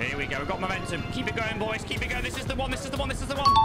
Here we go. We've got momentum. Keep it going, boys. Keep it going. This is the one. This is the one. This is the one.